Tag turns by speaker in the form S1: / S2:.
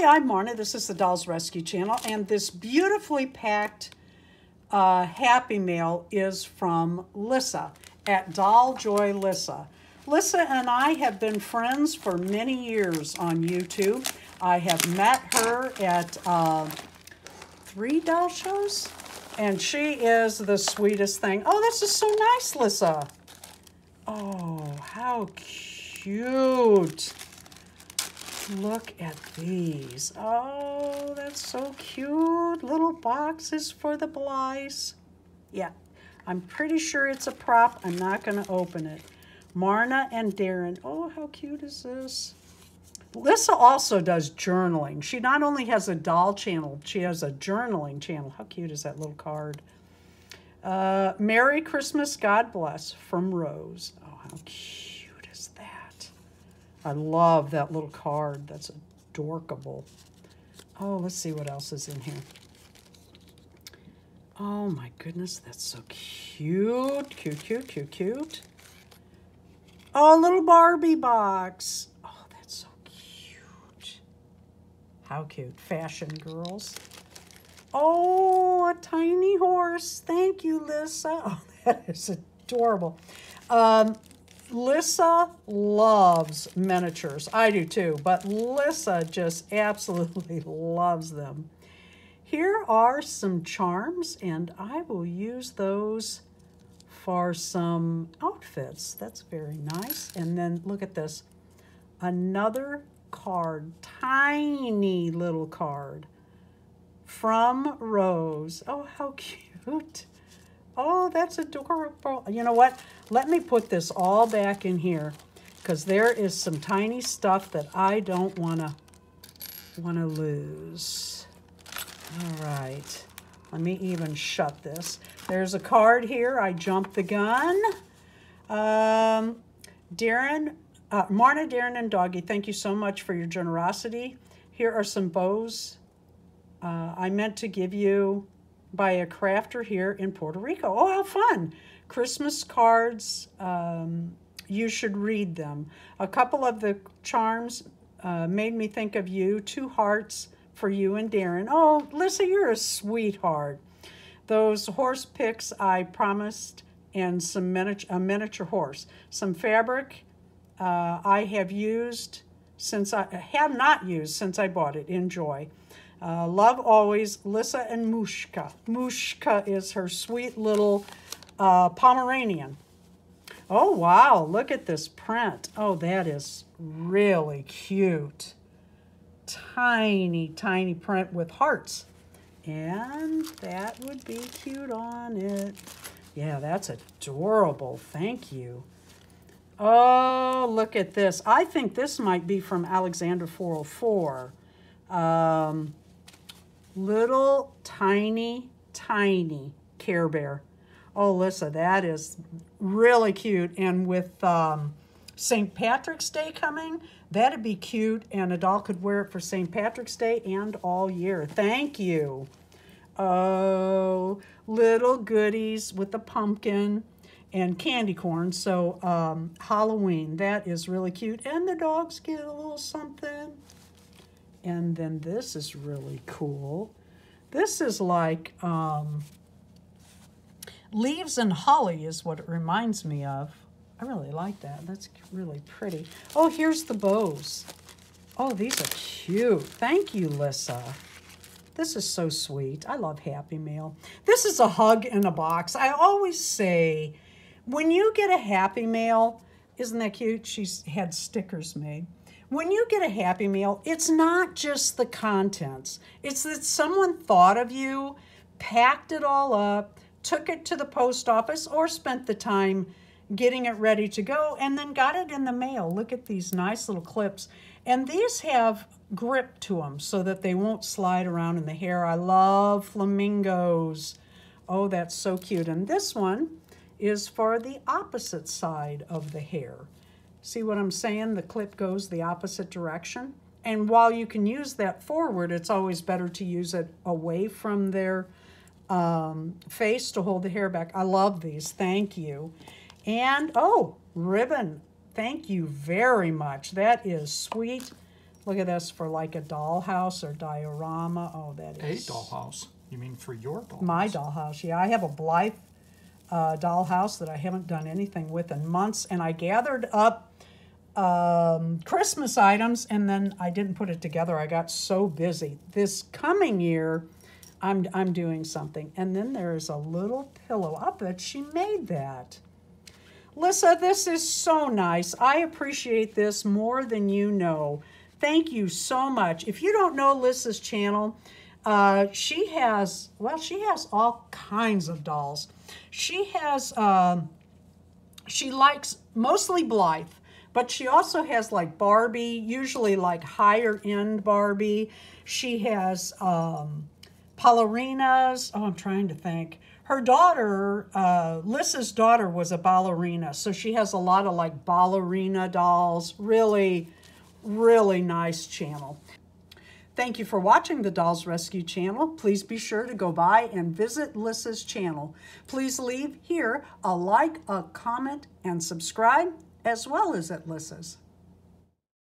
S1: Hi, I'm Marna. This is the Dolls Rescued Channel, and this beautifully packed uh, Happy Mail is from Lissa at Doll Joy Lissa. Lissa and I have been friends for many years on YouTube. I have met her at uh, three doll shows, and she is the sweetest thing. Oh, this is so nice, Lissa. Oh, how cute. Look at these. Oh, that's so cute. Little boxes for the Blythes. Yeah, I'm pretty sure it's a prop. I'm not going to open it. Marna and Darren. Oh, how cute is this? Lissa also does journaling. She not only has a doll channel, she has a journaling channel. How cute is that little card? Uh, Merry Christmas, God bless, from Rose. Oh, how cute. I love that little card. That's adorable. Oh, let's see what else is in here. Oh my goodness, that's so cute. Cute, cute, cute, cute. Oh, little Barbie box. Oh, that's so cute. How cute. Fashion girls. Oh, a tiny horse. Thank you, Lissa. Oh, that is adorable. Um, Lissa loves miniatures. I do too, but Lissa just absolutely loves them. Here are some charms, and I will use those for some outfits. That's very nice. And then look at this. Another card, tiny little card from Rose. Oh, how cute. Oh, that's adorable. You know what? Let me put this all back in here because there is some tiny stuff that I don't want to want to lose. All right. Let me even shut this. There's a card here. I jumped the gun. Um, Darren, uh, Marna, Darren, and Doggy, thank you so much for your generosity. Here are some bows. Uh, I meant to give you by a crafter here in Puerto Rico. Oh, how fun! Christmas cards, um, you should read them. A couple of the charms uh, made me think of you. Two hearts for you and Darren. Oh, Lissa, you're a sweetheart. Those horse picks I promised and some miniature, a miniature horse. Some fabric uh, I have used since I have not used since I bought it. Enjoy. Uh, love always, Lissa and Mushka. Mushka is her sweet little uh, Pomeranian. Oh, wow, look at this print. Oh, that is really cute. Tiny, tiny print with hearts. And that would be cute on it. Yeah, that's adorable. Thank you. Oh, look at this. I think this might be from Alexander 404. Um, little tiny, tiny Care Bear. Oh, Lissa, that is really cute. And with um, St. Patrick's Day coming, that'd be cute. And a doll could wear it for St. Patrick's Day and all year. Thank you. Oh, little goodies with the pumpkin and candy corn. So um, Halloween, that is really cute. And the dogs get a little something. And then this is really cool. This is like um, leaves and holly is what it reminds me of. I really like that. That's really pretty. Oh, here's the bows. Oh, these are cute. Thank you, Lissa. This is so sweet. I love Happy Mail. This is a hug in a box. I always say, when you get a Happy Mail, isn't that cute? She's had stickers made. When you get a Happy Mail, it's not just the contents. It's that someone thought of you, packed it all up, took it to the post office, or spent the time getting it ready to go, and then got it in the mail. Look at these nice little clips. And these have grip to them so that they won't slide around in the hair. I love flamingos. Oh, that's so cute. And this one is for the opposite side of the hair. See what I'm saying? The clip goes the opposite direction. And while you can use that forward, it's always better to use it away from their um, face to hold the hair back. I love these. Thank you. And, oh, ribbon. Thank you very much. That is sweet. Look at this for like a dollhouse or diorama. Oh, that is.
S2: A dollhouse. You mean for your doll?
S1: my dollhouse. Yeah, I have a Blythe uh, dollhouse that I haven't done anything with in months, and I gathered up um, Christmas items, and then I didn't put it together. I got so busy. This coming year, I'm I'm doing something, and then there's a little pillow. I bet she made that. Lissa, this is so nice. I appreciate this more than you know. Thank you so much. If you don't know Lissa's channel, uh, she has, well, she has all kinds of dolls. She has, um, she likes mostly Blythe, but she also has like Barbie, usually like higher end Barbie. She has um, ballerinas. Oh, I'm trying to think. Her daughter, uh, Lissa's daughter, was a ballerina, so she has a lot of like ballerina dolls. Really, really nice channel. Thank you for watching the Dolls Rescued channel. Please be sure to go by and visit Lissa's channel. Please leave here a like, a comment, and subscribe, as well as at Lissa's.